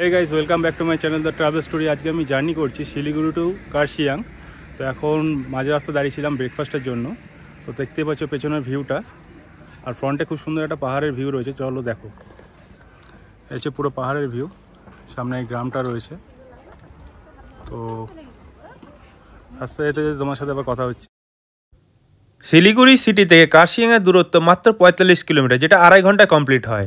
Hey guys welcome back to my channel the travel story আজকে আমি journey করছি Siliguri two Kurseong. তো এখন মাঝে রাস্তা দাঁড়িয়েছিলাম ব্রেকফাস্টের জন্য। তো দেখতে পাচ্ছ পেছনের ভিউটা আর ফ্রন্টে খুব সুন্দর একটা পাহাড়ের ভিউ রয়েছে। চলো দেখো। হচ্ছে পুরো পাহাড়ের ভিউ সামনে এই গ্রামটা রয়েছে। তো আস্তে আস্তে তোমার সাথে আবার কথা হচ্ছে। শিলিগুড়ি সিটি থেকে কার্শিয়াংয়ের দূরত্ব মাত্র পঁয়তাল্লিশ কিলোমিটার, যেটা আড়াই ঘন্টায় কমপ্লিট হয়।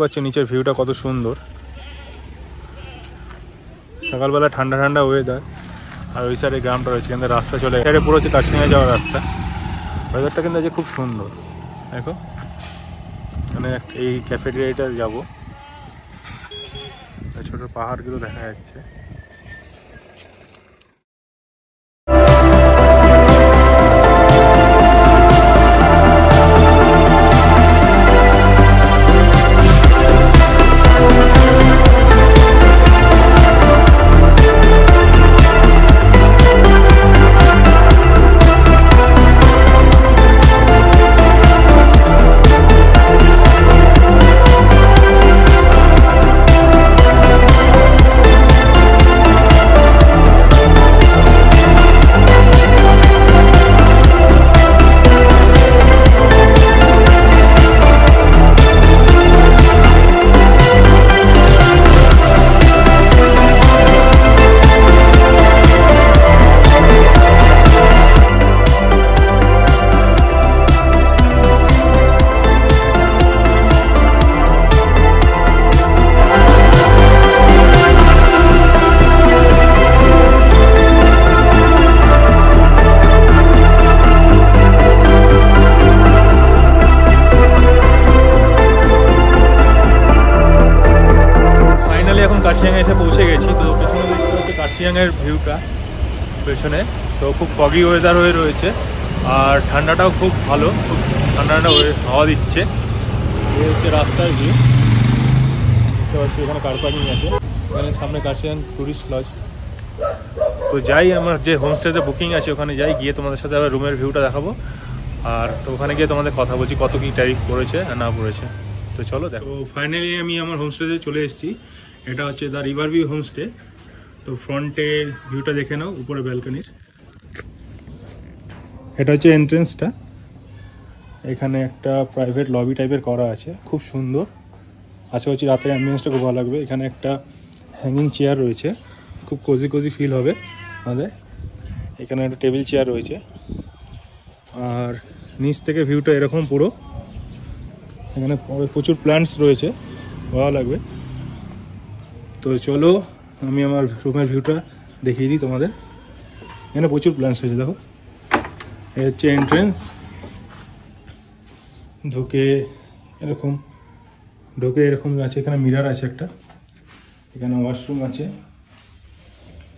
পাচ্ছ, নিচের ভিউটা কত সুন্দর। সকালবেলা ঠান্ডা ঠান্ডা ওয়েদার আর ওই সাইডে গ্রামটা রয়েছে কিন্তু রাস্তা চলে এটা পুরো হচ্ছে কাশ্মীরে যাওয়ার রাস্তা। ওয়েদারটা কিন্তু আছে খুব সুন্দর। দেখো মানে এই ক্যাফেটেরিয়াটা যাব। ছোট পাহাড়গুলো দেখা যাচ্ছে। কার্শিয়াংয়ে এসে পৌঁছে গেছি, তো পেছনে দেখতে হচ্ছে কার্শিয়াংয়ের ভিউটা পেছনে। তো খুব ফগি ওয়েদার হয়ে রয়েছে, আর ঠান্ডাটাও খুব ভালো, খুব ঠান্ডাটা ঠান্ডা হাওয়া দিচ্ছে। এই হচ্ছে রাস্তার ভিউ দেখতে পাচ্ছি এখানে কার পার্কিং আছে। এখানে সামনে কার্শিয়াং টুরিস্ট লজ তো যাই, আমার যে হোমস্টেতে বুকিং আছে, ওখানে যাই, গিয়ে তোমাদের সাথে আবার রুমের ভিউটা দেখাবো। আর তো ওখানে গিয়ে তোমাদের কথা বলছি, কত কী ট্যারিফ করেছে আর না করেছে তো চলো দেখো। ফাইনালি আমি আমার হোমস্টেতে চলে এসেছি। এটা হচ্ছে দ্য রিভার ভিউ হোমস্টে তো ফ্রন্টে ভিউটা দেখে নাও, উপরে ব্যালকনির এটা হচ্ছে এন্ট্রেন্সটা এখানে একটা প্রাইভেট লবি টাইপের করা আছে, খুব সুন্দর। আশা করছি রাতের অ্যাম্বিয়েন্সটা খুব ভালো লাগবে। এখানে একটা হ্যাঙ্গিং চেয়ার রয়েছে, খুব কোজি কোজি ফিল হবে আমাদের। এখানে একটা টেবিল চেয়ার রয়েছে। আর নিচ থেকে ভিউটা এরকম পুরো। এখানে প্রচুর প্ল্যান্টস রয়েছে, ভালো লাগবে। তো চলো, আমি আমার রুমের ভিউটা দেখিয়ে দিই তোমাদের। এখানে প্রচুর প্ল্যান্টস রয়েছে দেখো। এই হচ্ছে এন্ট্রেন্স ঢুকে এরকম ঢুকে এরকম আছে, এখানে মিরার আছে একটা। এখানে ওয়াশরুম আছে।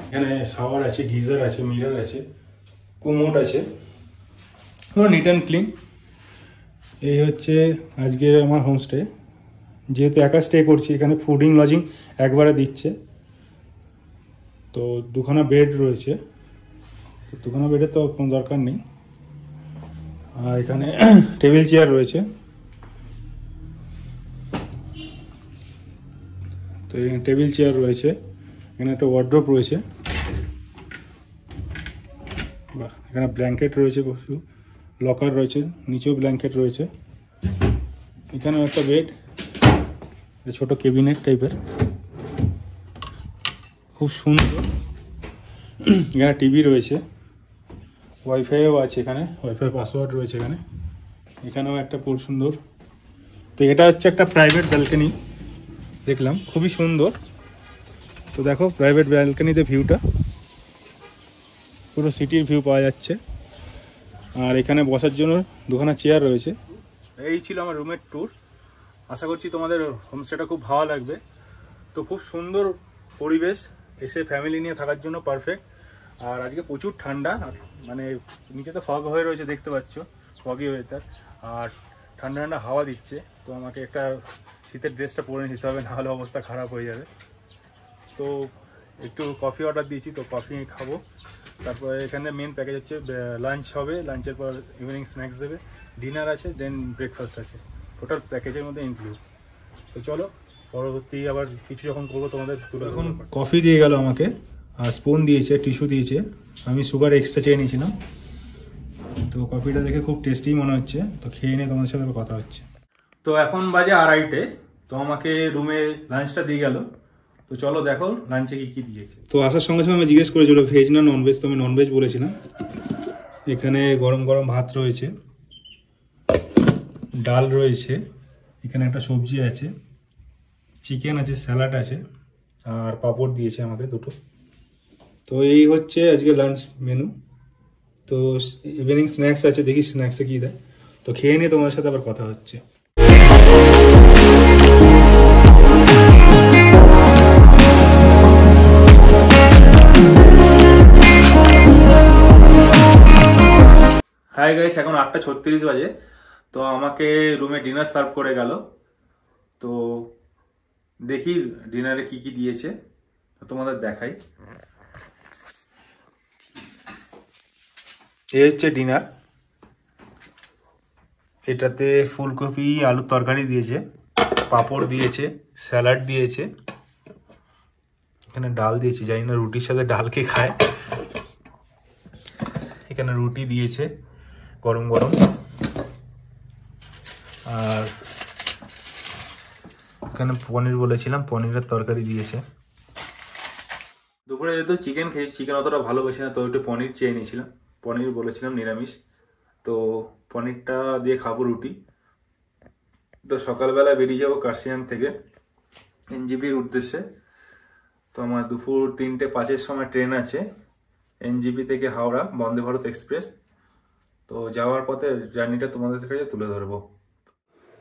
এখানে শাওয়ার আছে গিজার আছে মিরার আছে, কোমোট আছে। পুরো নিট অ্যান্ড ক্লিন এই হচ্ছে আজকে আমার হোমস্টে যেহেতু একা স্টে করছি, এখানে ফুডিং লজিং একবারে দিচ্ছে। তো দুখানা বেড রয়েছে। দুখানা বেডের তো কোনো দরকার নেই। আর এখানে টেবিল চেয়ার রয়েছে। তো এখানে টেবিল চেয়ার রয়েছে। এখানে একটা ওয়ার্ড্রোপ রয়েছে। বাহ, এখানে ব্ল্যাঙ্কেট রয়েছে প্রচুর লকার রয়েছে, নিচেও ব্ল্যাঙ্কেট রয়েছে। এখানেও একটা বেড ছোট কেবিনেট টাইপের। খুব সুন্দর। এখানে টিভি রয়েছে। ওয়াইফাইও আছে এখানে। ওয়াইফাই পাসওয়ার্ড রয়েছে এখানে। এখানেও একটা পুর সুন্দর। তো এটা হচ্ছে একটা প্রাইভেট ব্যালকনি দেখলাম খুবই সুন্দর। তো দেখো প্রাইভেট ব্যালকনিতে ভিউটা পুরো সিটির ভিউ পাওয়া যাচ্ছে। আর এখানে বসার জন্য দুখানা চেয়ার রয়েছে। এই ছিল আমার রুমের ট্যুর আশা করছি তোমাদের হোমস্টেটা খুব ভালো লাগবে। তো খুব সুন্দর পরিবেশ, এসে ফ্যামিলি নিয়ে থাকার জন্য পারফেক্ট আর আজকে প্রচুর ঠান্ডা মানে নিচে তো ফগ হয়ে রয়েছে দেখতে পাচ্ছ ফগি ওয়েদার আর ঠান্ডা ঠান্ডা হাওয়া দিচ্ছে, তো আমাকে একটা শীতের ড্রেসটা পরে নিতে হবে, নাহলে অবস্থা খারাপ হয়ে যাবে। তো একটু কফি অর্ডার দিয়েছি, তো কফি খাব। তারপরে এখানে মেন প্যাকেজ হচ্ছে লাঞ্চ হবে। লাঞ্চের পর ইভিনিং স্ন্যাক্স দেবে। ডিনার আছে দেন ব্রেকফাস্ট আছে। টোটাল প্যাকেজের মধ্যে ইনক্লুড তো চলো পরবর্তী আবার কিছু যখন করব তোমাদের এখন কফি দিয়ে গেল আমাকে আর স্পুন দিয়েছে টিস্যু দিয়েছে। আমি সুগার এক্সট্রা চেয়ে নিয়েছিলাম। তো কফিটা দেখে খুব টেস্টি মনে হচ্ছে। তো খেয়ে নিয়ে তোমাদের সাথে আবার কথা হচ্ছে। তো এখন বাজে আড়াইটে। তো আমাকে রুমে লাঞ্চটা দিয়ে গেল। তো চলো দেখো লাঞ্চে কি কি দিয়েছে। তো আসার সঙ্গে সঙ্গে আমি জিজ্ঞেস করেছিল ভেজ না ননভেজ তো আমি ননভেজ বলেছিলাম। এখানে গরম গরম ভাত রয়েছে। ডাল রয়েছে, এখানে একটা সবজি আছে চিকেন আছে স্যালাড আছে, আর পাঁপড় দিয়েছে আমাকে দুটো। তো এই হচ্ছে আজকে লাঞ্চ মেনু তো ইভিনিং স্ন্যাক্স আছে, দেখি স্ন্যাক্সে কী দেয়। তো খেয়ে নিয়ে তোমাদের সাথে আবার কথা হচ্ছে। হাই গাইস এখন আটটা ছত্রিশ বাজে। তো আমাকে রুমে ডিনার সার্ভ করে গেল। তো দেখি ডিনারে কি কি দিয়েছে, তোমাদের দেখাই। এ হচ্ছে ডিনার এটাতে ফুলকপি, আলুর তরকারি দিয়েছে, পাঁপড় দিয়েছে, স্যালাড দিয়েছে, এখানে ডাল দিয়েছে, জানি না রুটির সাথে ডালকে খায়। এখানে রুটি দিয়েছে, গরম গরম। আর এখানে পনির বলেছিলাম, পনিরের তরকারি দিয়েছে। দুপুরে যেহেতু চিকেন খেয়েছি চিকেন অতটা ভালোবাসি না, তো একটু পনির চেয়ে নিয়েছিলাম। পনির বলেছিলাম, নিরামিষ। তো পনিরটা দিয়ে খাব রুটি। তো সকালবেলা বেরিয়ে যাব কার্শিয়াং থেকে, এনজিপির উদ্দেশ্যে। তো আমার দুপুর তিনটে পাঁচের সময় ট্রেন আছে, এনজিপি থেকে হাওড়া, বন্দে ভারত এক্সপ্রেস। তো যাওয়ার পথে জার্নিটা তোমাদের কাছে তুলে ধরবো।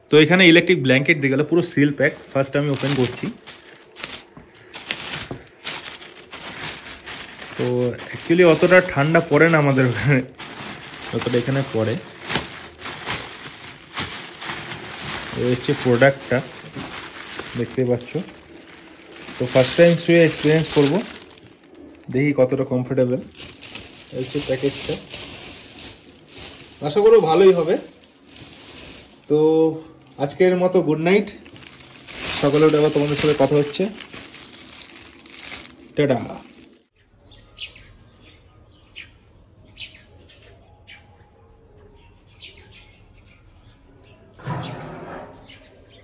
তো এখানে ইলেকট্রিক ব্ল্যাঙ্কেট দিয়ে গেল, পুরো সিল প্যাক ফার্স্ট আমি ওপেন করছি। তো অ্যাকচুয়ালি অতটা ঠান্ডা পড়ে না আমাদের ওখানে। যতটা এখানে পড়ে। হচ্ছে প্রোডাক্টটা দেখতে পাচ্ছ। তো ফার্স্ট টাইম শুয়ে এক্সপিরিয়েন্স করব। দেখি কতটা কমফোর্টেবল হচ্ছে প্যাকেজটা আশা করব ভালোই হবে। তো আজকের মতো গুড নাইট সকালে উঠে আবার তোমাদের সাথে কথা হচ্ছে। Tata.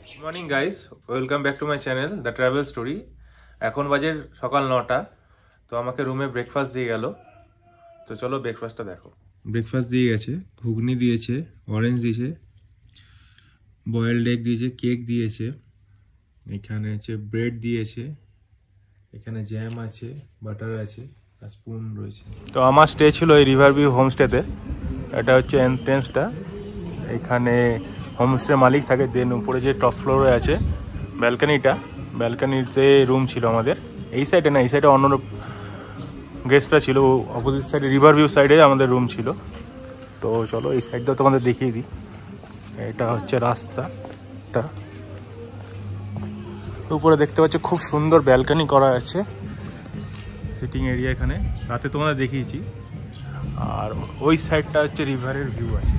Good morning guys welcome back to my channel the travel story এখন বাজে সকাল নটা তো আমাকে রুমে ব্রেকফাস্ট দিয়ে গেল। তো চলো ব্রেকফাস্টটা দেখো। ব্রেকফাস্ট দিয়ে গেছে ঘুগনি দিয়েছে অরেঞ্জ দিয়েছে বয়েলড এগ দিয়েছে, কেক দিয়েছে, এখানে হচ্ছে ব্রেড দিয়েছে, এখানে জ্যাম আছে, বাটার আছে, আর স্পুন রয়েছে। তো আমার স্টে ছিল এই রিভার ভিউ হোমস্টেতে, এটা হচ্ছে এন্ট্রেন্সটা, এখানে হোমস্টে মালিক থাকে, দেন উপরে যে টপ ফ্লোরে আছে ব্যালকানিটা, ব্যালকানিতে রুম ছিল আমাদের, এই সাইডে না, এই সাইডে অন্য গেস্টরা ছিল অপোজিট সাইডে রিভার ভিউ সাইডে আমাদের রুম ছিল। তো চলো এই সাইডটা তোমাদের দেখিয়ে দিই। এটা হচ্ছে রাস্তাটা উপরে দেখতে পাচ্ছ খুব সুন্দর ব্যালকানি করা আছে। সিটিং এরিয়া এখানে। রাতে তোমাদের দেখিয়েছি। আর ওই সাইডটা হচ্ছে রিভারের ভিউ আছে।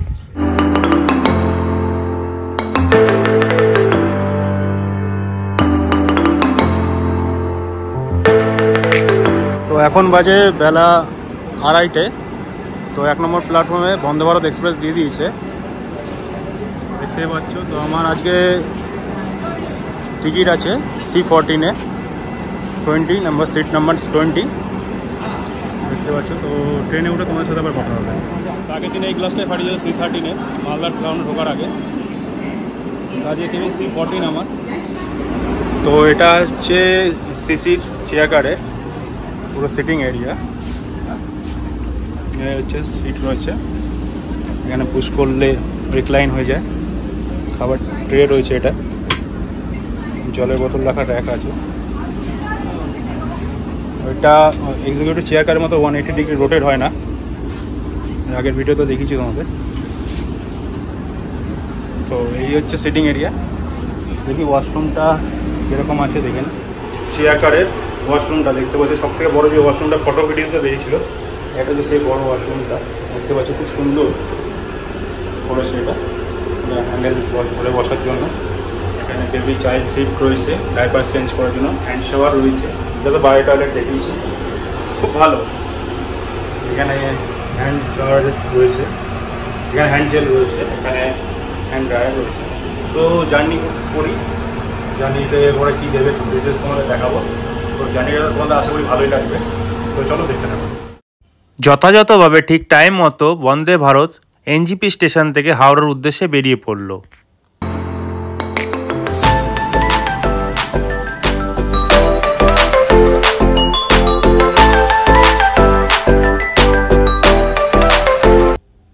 তো এখন বাজে বেলা আড়াইটে। তো এক নম্বর প্ল্যাটফর্মে বন্দে ভারত এক্সপ্রেস দিয়ে দিয়েছে। দেখতে পাচ্ছ তো আমার আজকে টিকিট আছে C ফোরটিনে twenty number seat number twenty দেখতে পাচ্ছ তো ট্রেনে উঠে তোমার সাথে আবার কথা হবে। আগের দিনে এই ক্লাসটাই ফাটিয়েছে সি থার্টিনে মালদার গ্রাউন্ডে ঢোকার আগে। কাজে কিনে সি ফোরটিন আমার। তো এটা হচ্ছে সিসির চেয়ার কারে পুরো সিটিং এরিয়া হচ্ছে সিট রয়েছে। এখানে পুশ করলে রিক্লাইন হয়ে যায়। খাবার ট্রে রয়েছে এটা। জলের বোতল রাখার র্যাক আছে। এটা এক্সিকিউটিভ চেয়ার কারের মতো ওয়ান এইটি ডিগ্রি রোটেট হয় না। আগের ভিডিও তো দেখিয়েছি তোমাদের। তো এই হচ্ছে সিটিং এরিয়া দেখি ওয়াশরুমটা কীরকম আছে দেখেন চেয়ার কারের ওয়াশরুমটা দেখতে পাচ্ছি সব থেকে বড়ো যে ওয়াশরুমটা ফটো ভিডিওতে বেরিয়েছিল, এটা হচ্ছে সেই বড় ওয়াশরুমটা দেখতে পাচ্ছি, খুব সুন্দর করেছে এটা। হ্যান্ডেল করে বসার জন্য। এখানে বেবি চাইল্ড সিট রয়েছে ডাইপার চেঞ্জ করার জন্য হ্যান্ড শাওয়ার রয়েছে। এটা তো বায়ো টয়লেট দেখিয়েছি। খুব ভালো। এখানে হ্যান্ড শাওয়ার রয়েছে। এখানে হ্যান্ড জেল রয়েছে, এখানে হ্যান্ড ড্রায়ার রয়েছে। তো জার্নি করি। জার্নিতে ওরা কী দেবে ডিটেলস তোমাদের দেখাবো। তো জার্নিটা তোমাদের আশা করি ভালোই লাগবে। তো চলো দেখতে থাকো। যথাযথভাবে ঠিক টাইম মতো বন্দে ভারত এনজিপি স্টেশন থেকে হাওড়ার উদ্দেশ্যে বেরিয়ে পড়ল।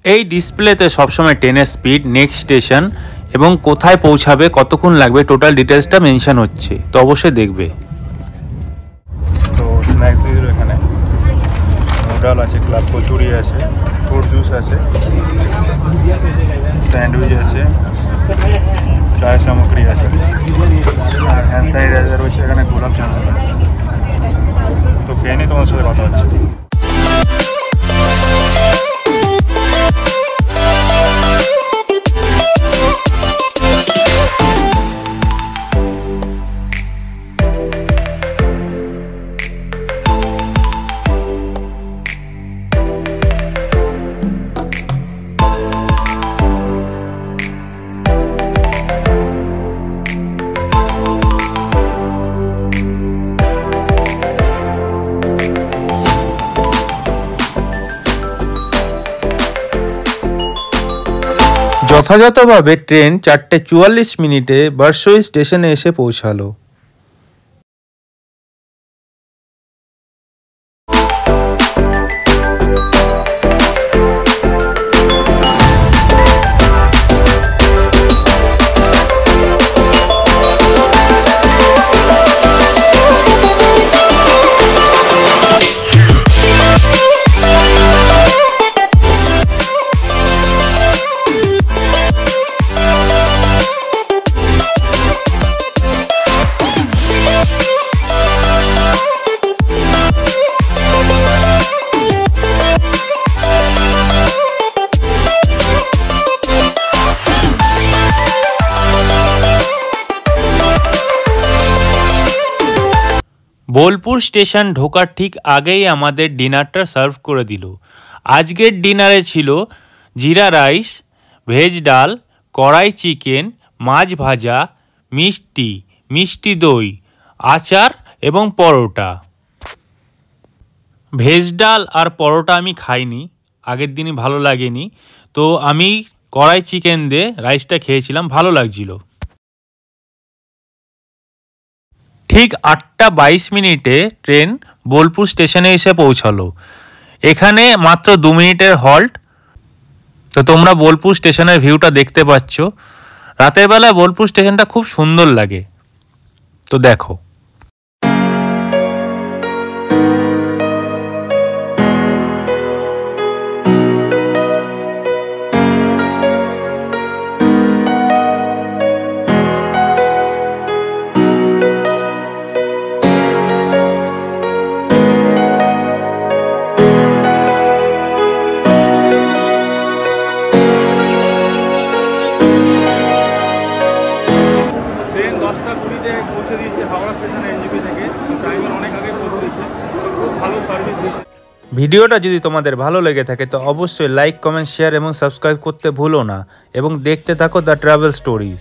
এই ডিসপ্লেতে সবসময় ট্রেনের স্পিড, নেক্সট স্টেশন এবং কোথায় পৌঁছাবে, কতক্ষণ লাগবে, টোটাল ডিটেলসটা মেনশন হচ্ছে। তো অবশ্যই দেখবে। তো স্ন্যাক্স এখানে। নুডল আছে, ক্লাব কচুরি আছে। ফ্রুট জুস আছে স্যান্ডউইচ আছে চায়ের সামগ্রী আছে আর হ্যান্ড স্যানিটাইজার রয়েছে এখানে গোলাপ জামুন আছে তো খেয়ে নিই যথাযথভাবে ট্রেন চারটে চুয়াল্লিশ মিনিটে বারসই স্টেশনে এসে পৌঁছালো। বোলপুর স্টেশন ঢোকার ঠিক আগেই আমাদের ডিনারটা সার্ভ করে দিল। আজকের ডিনারে ছিল জিরা রাইস, ভেজ ডাল, কড়াই চিকেন, মাছ ভাজা, মিষ্টি মিষ্টি দই, আচার এবং পরোটা। ভেজ ডাল আর পরোটা আমি খাইনি, আগের দিনই ভালো লাগেনি। তো আমি কড়াই চিকেন দিয়ে রাইসটা খেয়েছিলাম, ভালো লাগছিল। ঠিক আটটা বাইশ মিনিটে ট্রেন বোলপুর স্টেশনে এসে পৌঁছালো। এখানে মাত্র দু মিনিটের হল্ট তো তোমরা বোলপুর স্টেশনের ভিউটা দেখতে পাচ্ছ। রাতের বেলায় বোলপুর স্টেশনটা খুব সুন্দর লাগে। তো দেখো। ভিডিওটা যদি তোমাদের ভালো লেগে থাকে, তো অবশ্যই লাইক কমেন্ট শেয়ার এবং সাবস্ক্রাইব করতে ভুলো না। এবং দেখতে থাকো দ্য ট্রাভেল স্টোরিজ